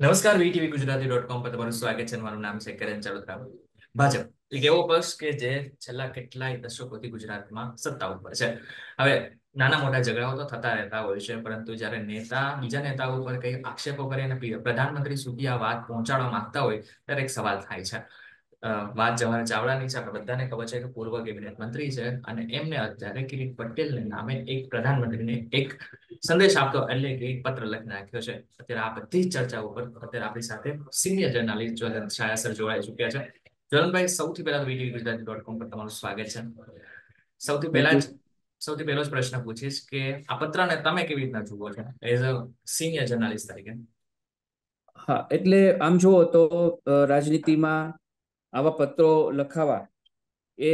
નમસ્કાર VTV Gujarati dot com પર તમારું સ્વાગત છે મારું નામ છે કરણ ચડોદરા ભાજપ એક એવો પક્ષ કે જે છેલ્લા કેટલાય દશકોથી ગુજરાતમાં સત્તા ઉપર છે. હવે નાના મોટા ઝઘડાઓ તો થતા રહેતા હોય છે, પરંતુ જ્યારે નેતા, બીજા નેતાઓ ઉપર કઈ આક્ષેપો કરે અને પ્રધાનમંત્રી સુધી આ વાત પહોંચાડવા માંગતા હોય, ત્યારે એક સવાલ થાય છે. વાત જવાહર ચાવડાની છે, આપણે બધાને ખબર છે કે પૂર્વ કેબિનેટ મંત્રી છે અને એમને અત્યારે કિરીટ પટેલને નામે એક પ્રધાનમંત્રીને એક સંદેશ આપતો એટલે કે પત્ર લખી નાખ્યો છે. અત્યારે આ બધી ચર્ચા ઉપર અત્યારે આપણી સાથે senior journalist Jwalan Chhaya sir જોડાઈ ચુક્યા છે. જ્વલનભાઈ સૌથી પહેલા વીડિયો ગુજરાતી ડોટ કોમ પર તમારું સ્વાગત છે. સૌથી પહેલા જ, સૌથી પહેલો જ પ્રશ્ન પૂછીશ કે આ પત્રને તમે કેવી રીતના જુઓ છો એઝ અ સિનિયર જર્નાલિસ્ટ તરીકે? હા, એટલે આમ જુઓ તો રાજનીતિમાં આવા પત્રો લખાવા એ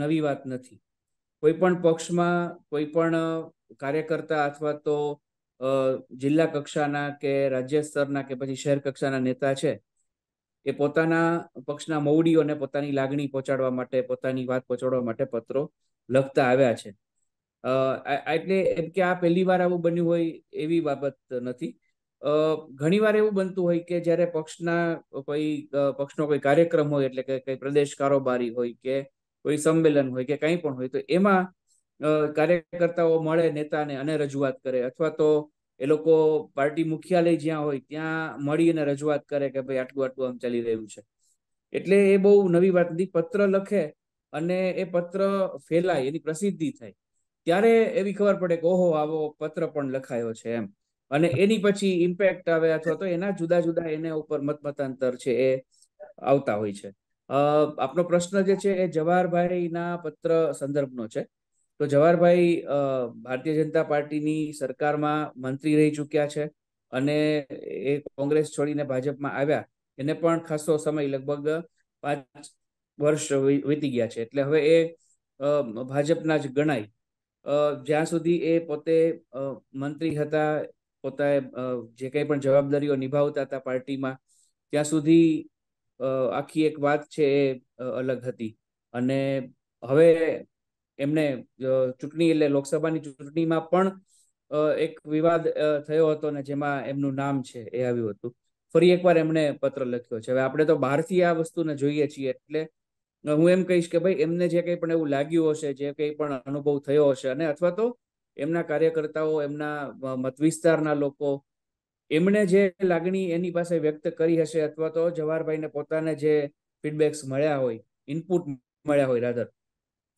નવી વાત નથી. કોઈ પણ પક્ષમાં કોઈ પણ કાર્યકર્તા અથવા તો જિલ્લા કક્ષાના કે રાજ્ય સ્તરના કે પછી શહેર કક્ષાના નેતા છે, એ પોતાના પક્ષના મૌડીઓને પોતાની લાગણી પહોંચાડવા માટે, પોતાની વાત પહોંચાડવા માટે પત્રો લખતા આવ્યા છે. એટલે એમ કે આ પહેલી વાર આવું બન્યું હોય એવી બાબત નથી. ઘણી વાર એવું બનતું હોય કે જ્યારે પક્ષના કોઈ પક્ષનો કોઈ કાર્યક્રમ હોય એટલે કે કઈ પ્રદેશ કારોબારી હોય કે કોઈ સંમેલન હોય કે કંઈ પણ હોય તો એમાં કાર્યકર્તાઓ મળે, નેતાને અને રજૂઆત કરે. અથવા તો એ લોકો પાર્ટી મુખ્યાલય જ્યાં હોય ત્યાં મળી અને રજૂઆત કરે કે ભાઈ આટલું આટલું આમ ચાલી રહ્યું છે. એટલે એ બહુ નવી વાત નથી. પત્ર લખે અને એ પત્ર ફેલાય, એની પ્રસિદ્ધિ થાય. ત્યારે એવી ખબર પડે કે ઓહો, આવો પત્ર પણ લખાયો છે એમ. અને એની પછી ઇમ્પેક્ટ આવે અથવા તો એના જુદા જુદા એના ઉપર મત મતાંતર છે એ આવતા હોય છે. આપનો પ્રશ્ન જે છે એ જવાહરભાઈના પત્ર સંદર્ભનો છે. તો જવાહરભાઈ ભારતીય જનતા પાર્ટીની સરકારમાં મંત્રી રહી ચૂક્યા છે અને એ કોંગ્રેસ છોડીને ભાજપમાં આવ્યા. એને પણ ખાસો સમય લગભગ પાંચ વર્ષ વીતી ગયા છે. એટલે હવે એ ભાજપના જ ગણાય. જ્યાં સુધી એ પોતે મંત્રી હતા પોતાએ જે કંઈ પણ જવાબદારીઓ નિભાવતા હતા પાર્ટીમાં, ત્યાં સુધી આખી એક વાત છે એ અલગ હતી. અને હવે એમને ચૂંટણી એટલે લોકસભાની ચૂંટણીમાં પણ એક વિવાદ થયો હતો ને જેમાં એમનું નામ છે એ આવ્યું હતું. ફરી એકવાર એમણે પત્ર લખ્યો છે. હવે આપણે તો બહારથી આ વસ્તુને જોઈએ છીએ એટલે હું એમ કહીશ કે ભાઈ એમને જે કંઈ પણ એવું લાગ્યું હશે, જે કંઈ પણ અનુભવ થયો હશે અને અથવા તો એમના કાર્યકર્તાઓ એમના મત વિસ્તારના લોકો એમણે જે લાગણી એની પાસે વ્યક્ત કરી હશે અથવા તો જવાહરભાઈને પોતાને જે ફીડબેક્સ મળ્યા હોય ઇનપુટ મળ્યા હોય રાધર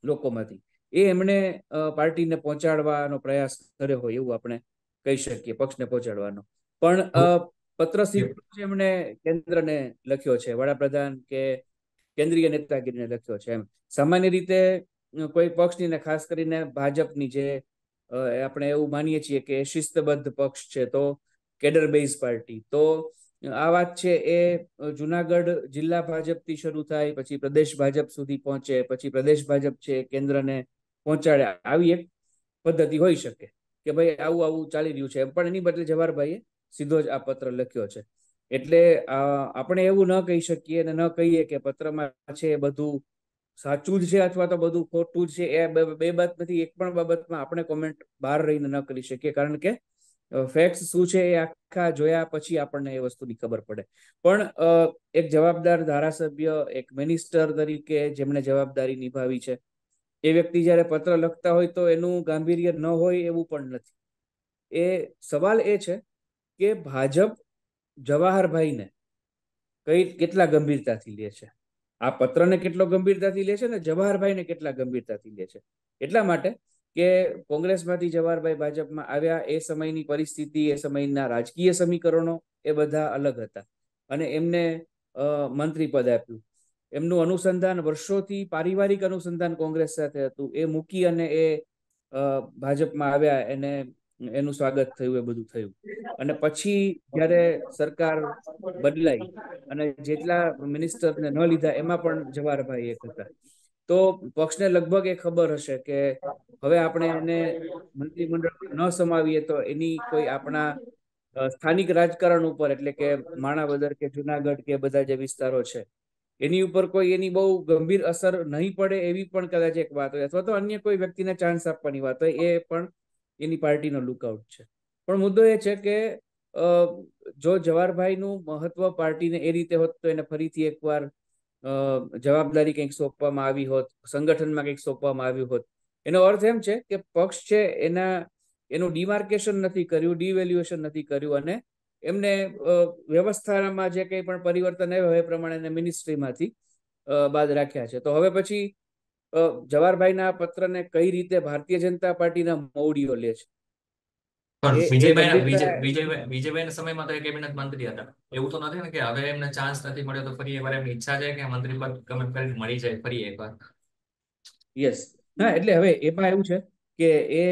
લોકોમાંથી એ એમણે પાર્ટીને પહોંચાડવાનો પ્રયાસ કર્યો હોય એવું આપણે કહી શકીએ પક્ષને પહોંચાડવાનો. પણ પત્ર એમણે કેન્દ્રને લખ્યો છે વડાપ્રધાન કે કેન્દ્રીય નેતાગીરીને લખ્યો છે એમ સામાન્ય રીતે કોઈ પક્ષની ને ખાસ કરીને ભાજપની જે આપણે એવું માનીએ છીએ કે શિસ્તબદ્ધ પક્ષ છે તો કેડર બેઝ પાર્ટી. તો આ વાત છે એ જુનાગઢ જિલ્લા ભાજપથી શરૂ થાય, પછી પ્રદેશ ભાજપ સુધી પહોંચે, પછી પ્રદેશ ભાજપ છે કેન્દ્રને પહોંચાડે. આવી એક પદ્ધતિ હોઈ શકે કે ભાઈ આવું આવું ચાલી રહ્યું છે પણ એની બદલે જવાહરભાઈએ સીધો જ આ પત્ર લખ્યો છે. એટલે આપણે એવું ન કહી શકીએ અને ન કહીએ કે પત્રમાં છે બધું સાચું જ છે અથવા તો બધું ખોટું જ છે, એ બે બાબત નથી, એક પણ બાબતમાં આપણે કોમેન્ટ બહાર રહીને ન કરી શકીએ, કારણ કે ફેક્ટ શું છે એ આખા જોયા પછી આપણને એ વસ્તુની ખબર પડે. પણ એક જવાબદાર ધારાસભ્ય, એક મિનિસ્ટર તરીકે જેમણે જવાબદારી નિભાવી છે, એ વ્યક્તિ જ્યારે પત્ર લખતા હોય તો એનું ગાંભીર્ય ન હોય એવું પણ નથી. એ સવાલ એ છે કે ભાજપ જવાહરભાઈને કઈ કેટલા ગંભીરતાથી લે છે? આ પત્રને કેટલો ગંભીરતાથી લે છે ને જવાહરભાઈને કેટલા ગંભીરતાથી લે છે? એટલા માટે કે કોંગ્રેસમાંથી જવાહરભાઈ ભાજપમાં આવ્યા એ સમયની પરિસ્થિતિ, એ સમયના રાજકીય સમીકરણો એ બધા અલગ હતા. અને એમને મંત્રી પદ આપ્યું. એમનું અનુસંધાન વર્ષોથી પારિવારિક અનુસંધાન કોંગ્રેસ સાથે હતું. એ મૂકી અને એ ભાજપમાં આવ્યા. એને એનું સ્વાગત થયું, એ બધું થયું. અને પછી જ્યારે સરકાર બદલાઈ અને જેટલા મિનિસ્ટરને ન લીધા, એમાં પણ જવાહરભાઈ એક હતા. તો પક્ષને લગભગ એ ખબર હશે કે હવે આપણે એને મંત્રીમંડળ ન સમાવીએ તો એની કોઈ આપણા સ્થાનિક રાજકારણ ઉપર, એટલે કે માણાવદર કે જુનાગઢ કે બધા જે વિસ્તારો છે, એની ઉપર કોઈ એની બહુ ગંભીર અસર નહીં પડે એવી પણ કદાચ એક વાત હોય. અથવા તો અન્ય કોઈ વ્યક્તિને ચાન્સ આપવાની વાત હોય, એ પણ એની પાર્ટીનો લુકઆઉટ છે. પણ મુદ્દો એ છે કે જો જવાહરભાઈનું મહત્વ પાર્ટીને એ રીતે હોત તો એને ફરીથી એકવાર જવાબદારી કંઈક સોંપવામાં આવી હોત, સંગઠનમાં કંઈક સોંપવામાં આવ્યું હોત. એનો અર્થ એમ છે કે પક્ષ છે એના, એનું ડિમાર્કેશન નથી કર્યું ડિવેલ્યુએશન નથી કર્યું અને એમને વ્યવસ્થામાં જે કંઈ પણ પરિવર્તન આવ્યો એ પ્રમાણે એને મિનિસ્ટ્રીમાંથી બાદ રાખ્યા છે. તો હવે પછી જવાહરભાઈના પત્રને કઈ રીતે ભારતીય જનતા પાર્ટીના મૌડીઓ લે છે? વિજયભાઈ સમયમાં તો એ કેબિનેટ મંત્રી હતા. એવું તો નથી ને કે હવે એમને ચાન્સ નથી મળ્યો તો ફરી એકવાર એમની ઈચ્છા છે કે મંત્રી પદ ગમે કરીને મળી જાય ફરી એકવાર. યસ ના એટલે હવે એમાં એવું છે કે એ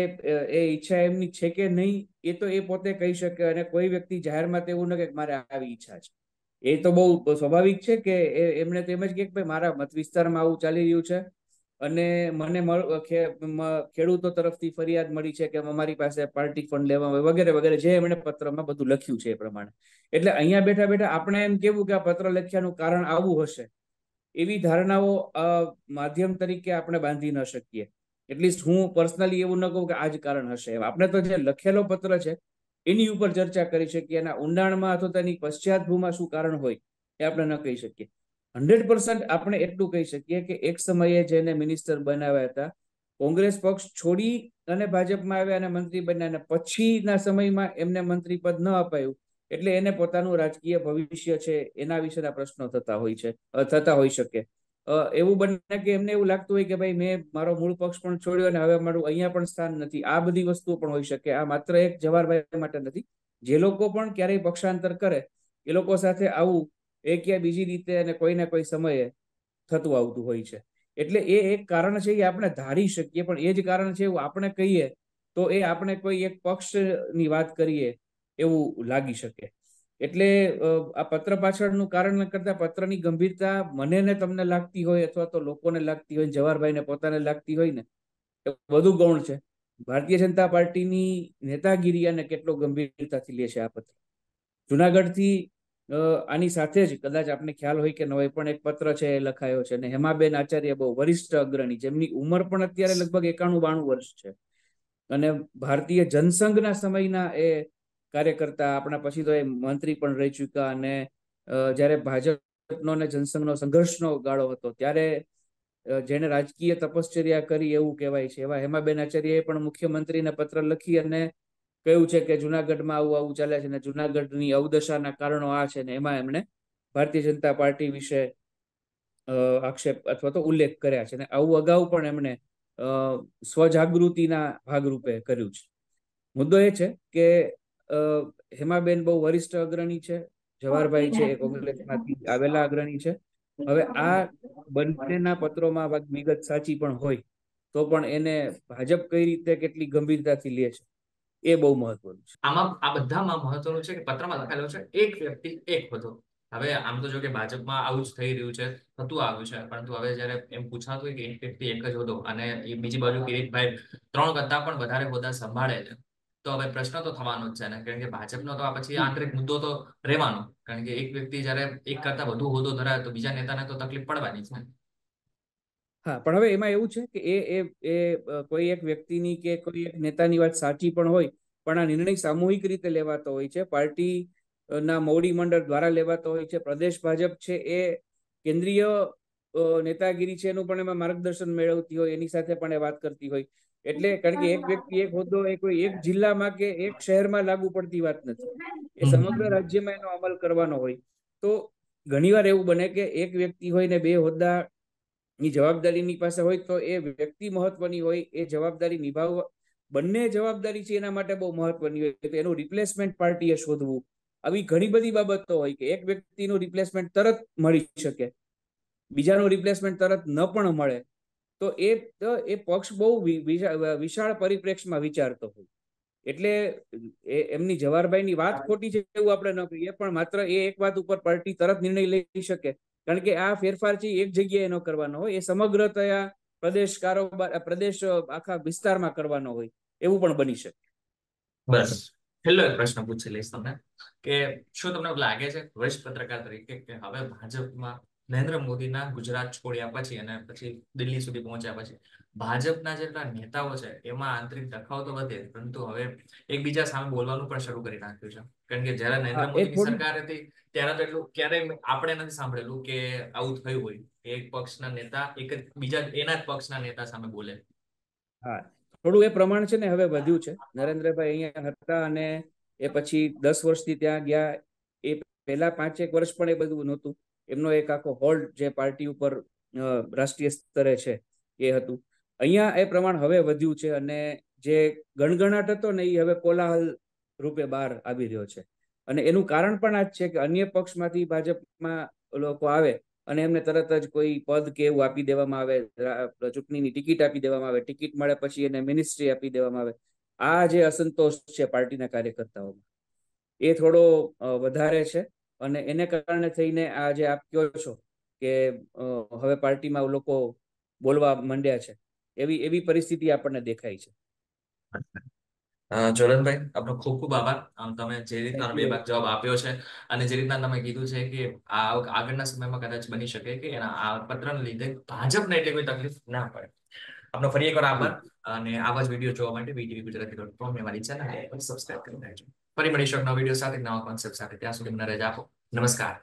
એ ઈચ્છા એમની છે કે નહીં એ તો એ પોતે કહી શકે અને કોઈ વ્યક્તિ જાહેરમાં તેવું ન કે મારે આવી ઈચ્છા છે. એ તો બહુ સ્વાભાવિક છે કે એ એમને તો એમ જ કે ભાઈ મારા મત વિસ્તારમાં આવું ચાલી રહ્યું છે. અને મને ખેડૂતો તરફથી ફરિયાદ મળી છે કે અમારી પાસે પાર્ટી ફંડ લેવા હોય વગેરે વગેરે, જે એમણે પત્રમાં બધું લખ્યું છે એ પ્રમાણે. એટલે અહીંયા બેઠા બેઠા આપણે એમ કેવું કે આ પત્ર લખ્યાનું કારણ આવું હશે. એવી ધારણાઓ માધ્યમ તરીકે આપણે બાંધી ન શકીએ. એટલીસ્ટ હું પર્સનલી એવું ન કહું કે આ જ કારણ હશે. આપણે તો જે લખેલો પત્ર છે, એની ઉપર ચર્ચા કરી શકીએ એના ઊંડાણમાં અથવા તેની પશ્ચાતભૂમાં શું કારણ હોય એ આપણે ન કહી શકીએ. હંડ્રેડ પર્સન્ટ આપણે એટલું કહી શકીએ કે એક સમયે જેને મિનિસ્ટર બનાવ્યા હતા, કોંગ્રેસ પક્ષ છોડી અને ભાજપમાં આવ્યા અને મંત્રી બન્યા અને પછીના સમયમાં એમને મંત્રી પદ ન અપાયું, એટલે એને પોતાનું રાજકીય ભવિષ્ય છે એના વિશેના પ્રશ્નો થતા હોય છે થતા હોઈ શકે. એવું બને કે એમને એવું લાગતું હોય કે ભાઈ મેં મારો મૂળ પક્ષ પણ છોડ્યો અને હવે મારું અહીંયા પણ સ્થાન નથી. આ બધી વસ્તુઓ પણ હોઈ શકે. આ માત્ર એક જવાહરભાઈ માટે નથી. જે લોકો પણ ક્યારેય પક્ષાંતર કરે, એ લોકો સાથે આવું એક યા બીજી રીતે અને કોઈ ને કોઈ સમયે થતું આવતું હોય છે. એટલે એ એક કારણ છે એ આપણે ધારી શકીએ, પણ એ જ કારણ છે એવું આપણે કહીએ તો એ આપણે કોઈ એક પક્ષની વાત કરીએ એવું લાગી શકે. એટલે આ પત્ર પાછળનું કારણ કરતા પત્રની ગંભીરતા મને ને તમને લાગતી હોય અથવા તો લોકોને લાગતી હોય, જવાહરભાઈને પોતાને લાગતી હોય ને, એ વધુ ગૌણ છે. ભારતીય જનતા પાર્ટીની નેતાગીરી અને કેટલો ગંભીરતાથી લે છે આ પત્ર. જુનાગઢથી આની સાથે જ કદાચ આપને ખ્યાલ હોય કે ન હોય પણ એક પત્ર છે એ લખાયો છે અને હેમાબેન આચાર્ય બહુ વરિષ્ઠ અગ્રણી, જેમની ઉંમર પણ અત્યારે લગભગ એકાણું બાણું વર્ષ છે. અને ભારતીય જનસંઘના સમયના એ કાર્યકર્તા, આપણા પછી તો એ મંત્રી પણ રહી ચૂક્યા અને જ્યારે ભાજપનો અને જનસંઘનો સંઘર્ષનો ગાળો હતો, ત્યારે જેને રાજકીય તપશ્ચર્યા કરી એવું કહેવાય છે. એવા હેમાબેન આચાર્યએ પણ મુખ્યમંત્રીને પત્ર લખી અને કહ્યું છે કે જુનાગઢમાં આવું આવું ચાલે છે ને જુનાગઢની અવદશાના કારણો આ છે ને એમાં એમણે ભારતીય જનતા પાર્ટી વિશે આક્ષેપ અથવા તો ઉલ્લેખ કર્યા છે અને આવું અગાઉ પણ એમણે સ્વજાગૃતિના ભાગરૂપે કર્યું છે. મુદ્દો એ છે કે હેમાબેન બહુ વરિષ્ઠ અગ્રણી છે, જવાહરભાઈ છે એ કોંગ્રેસમાંથી આવેલા અગ્રણી છે. હવે આ બંનેના પત્રોમાં વિગત સાચી પણ હોય તો પણ એને ભાજપ કઈ રીતે કેટલી ગંભીરતાથી લે છે? એ બહુ મહત્વનું છે. આમાં આ બધામાં મહત્વનું છે કે પત્રમાં લખાયેલું છે, એક વ્યક્તિ એક હોદ્દો હવે આમ તો જો કે ભાજપમાં આવું જ થઈ રહ્યું છે, થતું આવ્યું છે, પરંતુ હવે જ્યારે એમ પૂછાતું કે એક વ્યક્તિ એક જ હોદ્દો અને બીજી બાજુ કિરીટભાઈ ત્રણ કરતા પણ વધારે હોદ્દા સંભાળે છે, તો હવે પ્રશ્ન તો થવાનો જ છે ને. કારણ કે ભાજપનો તો આ પછી આંતરિક મુદ્દો તો રહેવાનો. કારણ કે એક વ્યક્તિ જયારે એક કરતા વધુ હોદ્દો ધરાવે તો બીજા નેતાને તો તકલીફ પડવાની ને. હા પણ હવે એમાં એવું છે કે એ એ એ કોઈ એક વ્યક્તિની કે કોઈ એક નેતાની વાત સાચી પણ હોય પણ આ નિર્ણય સામૂહિક રીતે લેવાતો હોય છે. પાર્ટી ના મોવડી મંડળ દ્વારા લેવાતો હોય છે. પ્રદેશ ભાજપ છે એ કેન્દ્રીય નેતાગીરી છે એનું પણ એમાં માર્ગદર્શન મેળવતી હોય એની સાથે પણ એ વાત કરતી હોય. એટલે કારણ કે એક વ્યક્તિ એક હોદ્દો એ કોઈ એક જિલ્લામાં કે એક શહેરમાં લાગુ પડતી વાત નથી. એ સમગ્ર રાજ્યમાં એનો અમલ કરવાનો હોય. તો ઘણીવાર એવું બને કે એક વ્યક્તિ હોય ને બે હોદ્દા ની જવાબદારીની પાસે હોય તો એ વ્યક્તિ મહત્વની હોય એ જવાબદારી નિભાવવા બંને જવાબદારી છે એના માટે બહુ મહત્વની હોય. તો એનું રિપ્લેસમેન્ટ પાર્ટીએ શોધવું. આવી ઘણી બધી બાબતો હોય કે એક વ્યક્તિનું રિપ્લેસમેન્ટ તરત મળી શકે. બીજાનું રિપ્લેસમેન્ટ તરત ન પણ મળે. તો એ એ પક્ષ બહુ વિશાળ પરિપ્રેક્ષમાં વિચારતો હોય. એટલે એમની જવાહરભાઈની વાત ખોટી છે એવું આપણે ન કહીએ પણ માત્ર એ એક વાત ઉપર પાર્ટી તરત નિર્ણય લઈ શકે. કારણ કે આ ફેરફાર છે એક જગ્યાએ ન કરવાનો હોય, એ સમગ્રતયા પ્રદેશ કારોબાર પ્રદેશ આખા વિસ્તારમાં કરવાનો હોય, એવું પણ બની શકે. બસ. છેલ્લો એક પ્રશ્ન પૂછી લઈશ તમને, કે શું તમને લાગે છે વરિષ્ઠ પત્રકાર તરીકે કે હવે ભાજપમાં નરેન્દ્ર મોદીના ગુજરાત છોડ્યા પછી અને પછી દિલ્હી સુધી પહોંચ્યા પછી ભાજપના જેટલા નેતાઓ છે એમાં આંતરિક દખાવ તો વધે પરંતુ હવે એકબીજા સામે બોલવાનું પણ શરૂ કરી નાખ્યું છે. કારણ કે જયારે નરેન્દ્ર મોદીની સરકાર હતી ત્યારે તો એટલું ક્યારેય આપણે નથી સાંભળેલું કે આવું થયું હોય. એક પક્ષના નેતા એક જ બીજા એના જ પક્ષના નેતા સામે બોલે. હા થોડું એ પ્રમાણ છે ને હવે વધ્યું છે. નરેન્દ્રભાઈ અહીંયા હતા અને એ પછી દસ વર્ષથી ત્યાં ગયા. એ પહેલા પાંચેક વર્ષ પણ એ બધું નહોતું. એમનો એક આખો હોલ્ડ જે પાર્ટી ઉપર રાષ્ટ્રીય સ્તરે છે એ હતું. અહીંયા એ પ્રમાણ હવે વધ્યું છે અને જે ગણગણાટ હતો ને એ હવે કોલાહલ રૂપે બહાર આવી રહ્યો છે. અને એનું કારણ પણ આ જ છે કે અન્ય પક્ષમાંથી ભાજપમાં લોકો આવે અને એમને તરત જ કોઈ પદ કે એવું આપી દેવામાં આવે ચૂંટણીની ટિકિટ આપી દેવામાં આવે, ટિકિટ મળે પછી એને મિનિસ્ટ્રી આપી દેવામાં આવે. આ જે અસંતોષ છે પાર્ટીના કાર્યકર્તાઓમાં. એ થોડો વધારે છે. અને એને કારણે થઈને આ જે આપ કહો છો કે હવે પાર્ટીમાં લોકો બોલવા માંડ્યા છે એવી એવી પરિસ્થિતિ આપણને દેખાય છે. જોરનભાઈ આપનો ખૂબ ખૂબ આભાર. આમ તમે જે રીતના બે ભાગ જવાબ આપ્યો છે અને જે રીતના તમે કીધું છે કે આ આગળના સમયમાં કદાચ બની શકે કે એના આ પત્રને લીધે ભાજપને એટલી કોઈ તકલીફ ના પડે. આપનો ફરી એકવાર આભાર અને આવા જ વીડિયો જોવા માટે વીટીવી ગુજરાતી ડોટ કોમ મારી ચેનલ સબસ્ક્રાઇબ કરી દેજો ફરી મળીશું એક નવા વીડિયો સાથે નવા કોન્સેપ્ટ સાથે. ત્યાં સુધી મને રજા આપો. નમસ્કાર